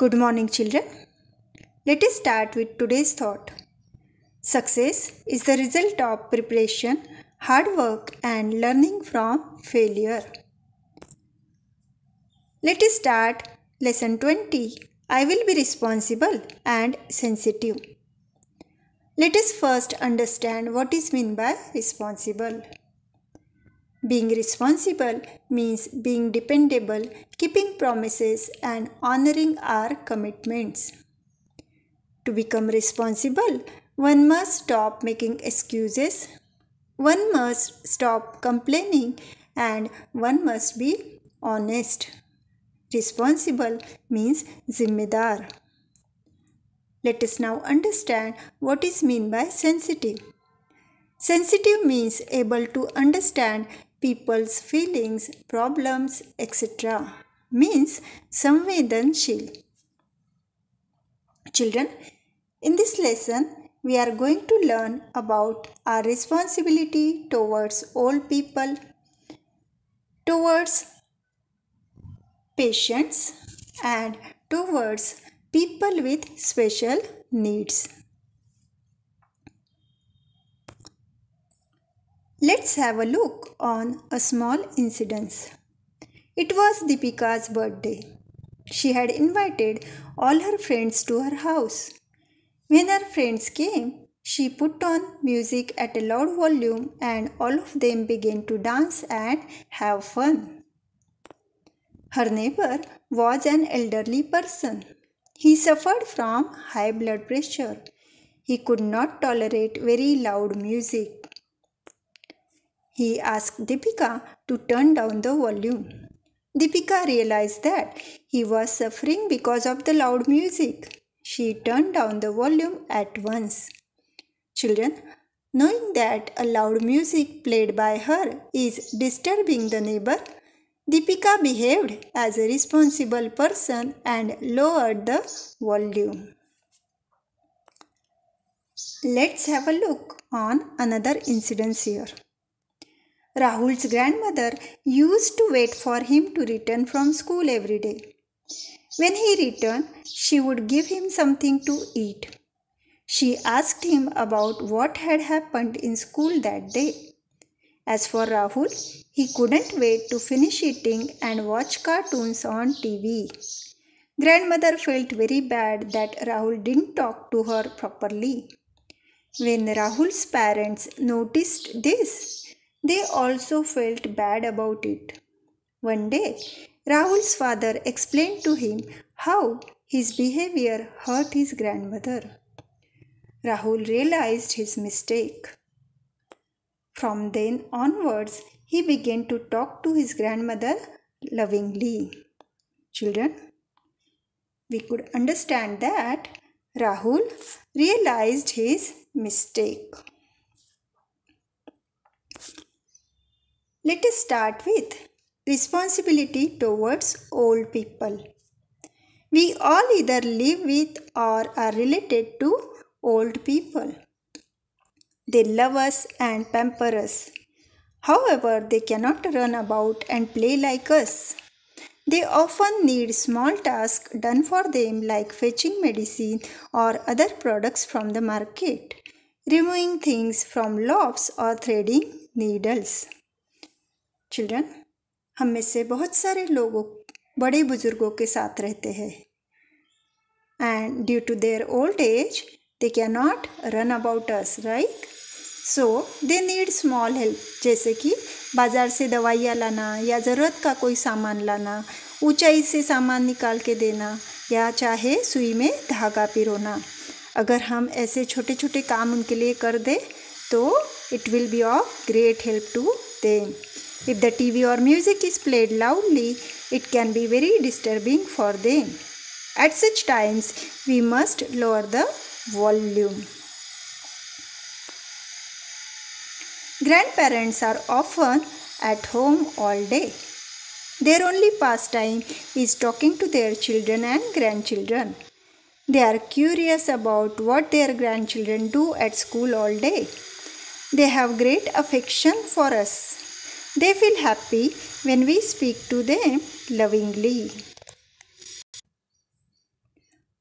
Good morning, children. Let us start with today's thought. Success is the result of preparation, hard work, and learning from failure. Let us start lesson 20. I will be responsible and sensitive. Let us first understand what is meant by responsible. Being responsible means being dependable, keeping promises, and honoring our commitments. To become responsible, one must stop making excuses, one must stop complaining, and one must be honest. Responsible means zimmedar. Let us now understand what is meant by sensitive. Sensitive means able to understand people's feelings, problems, etc. Means samvedanshil. Children, in this lesson, we are going to learn about our responsibility towards old people, towards patients, and towards people with special needs. Let's have a look on a small incident. It was Deepika's birthday. She had invited all her friends to her house. When her friends came, she put on music at a loud volume and all of them began to dance and have fun. Her neighbor was an elderly person. He suffered from high blood pressure. He could not tolerate very loud music. He asked Deepika to turn down the volume. Deepika realized that he was suffering because of the loud music. She turned down the volume at once. Children, knowing that a loud music played by her is disturbing the neighbor, Deepika behaved as a responsible person and lowered the volume. Let's have a look on another incident here. Rahul's grandmother used to wait for him to return from school every day. When he returned, she would give him something to eat. She asked him about what had happened in school that day. As for Rahul, he couldn't wait to finish eating and watch cartoons on TV. Grandmother felt very bad that Rahul didn't talk to her properly. When Rahul's parents noticed this, they also felt bad about it. One day, Rahul's father explained to him how his behavior hurt his grandmother. Rahul realized his mistake. From then onwards, he began to talk to his grandmother lovingly. Children, we could understand that Rahul realized his mistake. Let us start with responsibility towards old people. We all either live with or are related to old people. They love us and pamper us. However, they cannot run about and play like us. They often need small tasks done for them, like fetching medicine or other products from the market, removing things from lofts, or threading needles. Children हम में से बहुत सारे लोगों, बड़े बुज़ुर्गों के साथ रहते हैं। And due to their old age they can not run about us right so they need small help जैसे कि बाज़ार से दवाइयाँ लाना या ज़रूरत का कोई सामान लाना, ऊंचाई से सामान निकाल के देना या चाहे सुई में धागा पिरोना। अगर हम ऐसे छोटे छोटे काम उनके लिए कर दें तो it will be of great help to them If the TV or music is played loudly, it can be very disturbing for them. At such times, we must lower the volume. Grandparents are often at home all day. Their only pastime is talking to their children and grandchildren. They are curious about what their grandchildren do at school all day. They have great affection for us. They feel happy when we speak to them lovingly.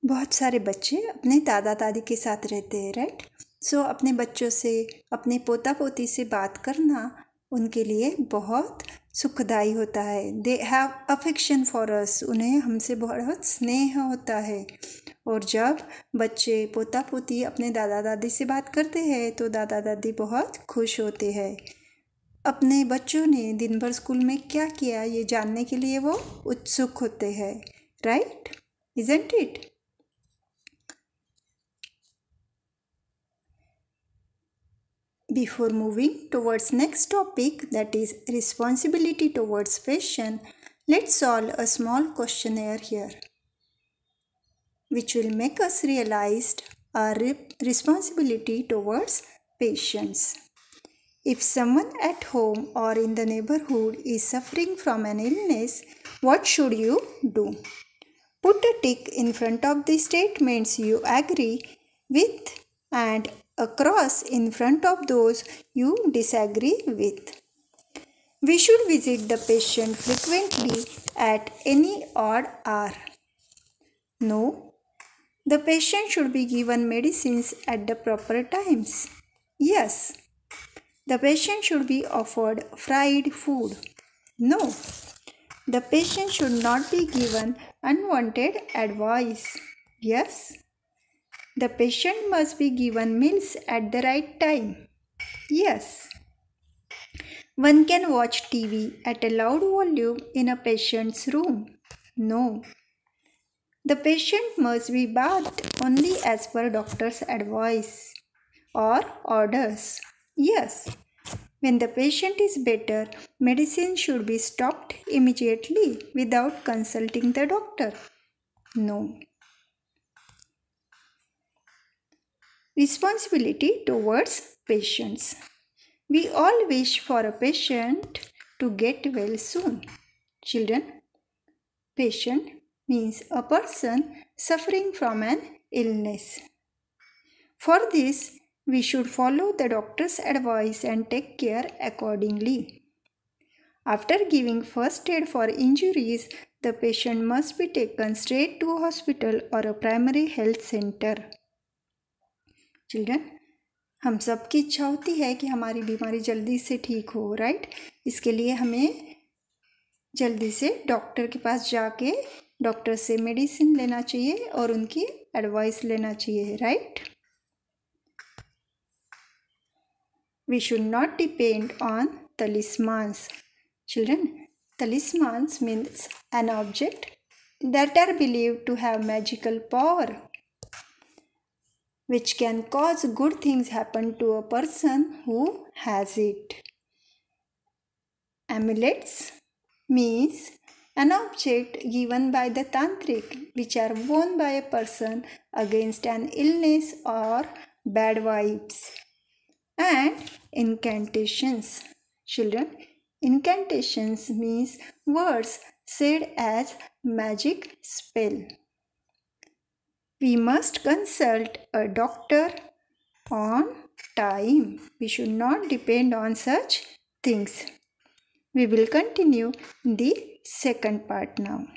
बहुत सारे बच्चे अपने दादा दादी के साथ रहते हैं राइट सो अपने बच्चों से, अपने पोता पोती से बात करना उनके लिए बहुत सुखदाई होता है। They have affection for us उन्हें हमसे बहुत स्नेह होता है। और जब बच्चे पोता पोती अपने दादा दादी से बात करते हैं तो दादा दादी बहुत खुश होते हैं। अपने बच्चों ने दिन भर स्कूल में क्या किया ये जानने के लिए वो उत्सुक होते हैं right isn't it Before moving towards next topic that is responsibility towards patient, let's solve a small questionnaire here which will make us realize our responsibility towards patients. If someone at home or in the neighborhood is suffering from an illness, what should you do? Put a tick in front of the statements you agree with and a cross in front of those you disagree with. We should visit the patient frequently at any odd hour. No, the patient should be given medicines at the proper times. Yes, the patient should be offered fried food. No, the patient should not be given unwanted advice. Yes, the patient must be given meals at the right time. Yes. One can watch TV at a loud volume in a patient's room. No. The patient must be bathed only as per doctor's advice or orders. Yes. When the patient is better, medicine should be stopped immediately without consulting the doctor. No. Responsibility towards patients. We all wish for a patient to get well soon. Children, patient means a person suffering from an illness. For this, we should follow the doctor's advice and take care accordingly. After giving first aid for injuries, the patient must be taken straight to a hospital or a primary health center. Children हम सब की इच्छा होती है कि हमारी बीमारी जल्दी से ठीक हो राइट इसके लिए हमें जल्दी से डॉक्टर के पास जाके डॉक्टर से मेडिसिन लेना चाहिए और उनकी एडवाइस लेना चाहिए right We should not depend on talismans. Children, talismans means an object that are believed to have magical power which can cause good things happen to a person who has it. Amulets means an object given by the tantric which are worn by a person against an illness or bad vibes. And incantations. Children, incantations means words said as magic spell. We must consult a doctor on time. We should not depend on such things. We will continue the second part now.